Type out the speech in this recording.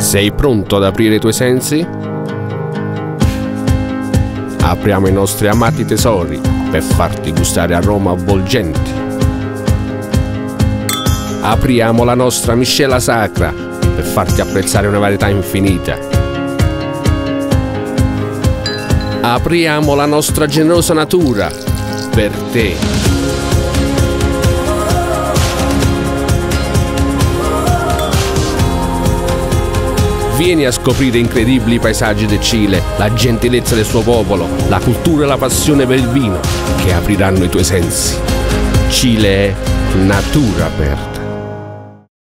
Sei pronto ad aprire i tuoi sensi? Apriamo i nostri amati tesori per farti gustare aroma avvolgenti. Apriamo la nostra miscela sacra per farti apprezzare una varietà infinita. Apriamo la nostra generosa natura per te. Vieni a scoprire incredibili paesaggi del Cile, la gentilezza del suo popolo, la cultura e la passione per il vino che apriranno i tuoi sensi. Cile è natura aperta.